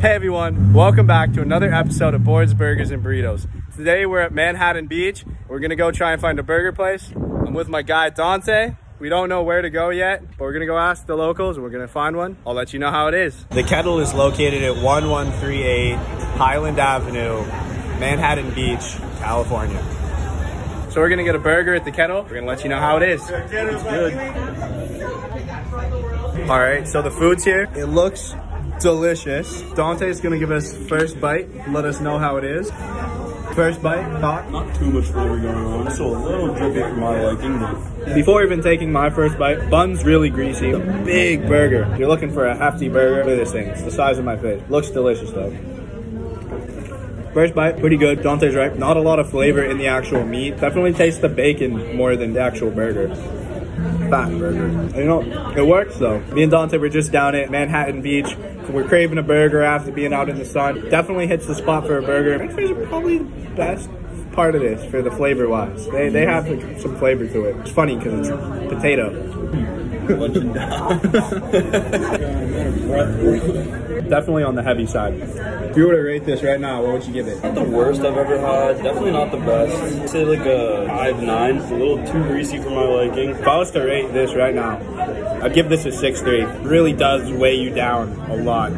Hey everyone, welcome back to another episode of Boards, Burgers, and Burritos. Today we're at Manhattan Beach. We're gonna go try and find a burger place. I'm with my guy Dante. We don't know where to go yet, but we're gonna go ask the locals and we're gonna find one. I'll let you know how it is. The kettle is located at 1138 Highland Avenue, Manhattan Beach, California. So we're gonna get a burger at the kettle. We're gonna let you know how it is. It's good. All right, so the food's here. It looks delicious. Dante's gonna give us first bite, let us know how it is. First bite, thought? Not too much flavor going on. So a little drippy for my liking, but Before even taking my first bite, bun's really greasy. Big burger. If you're looking for a hefty burger, look at this thing. It's the size of my face. Looks delicious though. First bite, pretty good. Dante's right. Not a lot of flavor in the actual meat. Definitely tastes the bacon more than the actual burger. Fat burger. And you know, it works though. Me and Dante were just down at Manhattan Beach. We're craving a burger after being out in the sun. Definitely hits the spot for a burger. French fries are probably the best part of this for the flavor wise. They, they have some flavor to it. It's funny because it's potato. Down. Definitely on the heavy side. If you were to rate this right now, what would you give it? Not the worst I've ever had. Definitely not the best. I'd say like a five nine. A little too greasy for my liking. If I was to rate this right now, I'd give this a 6-3. It really does weigh you down a lot.